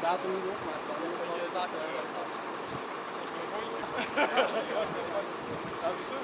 datum niet op, maar het kan. Je wel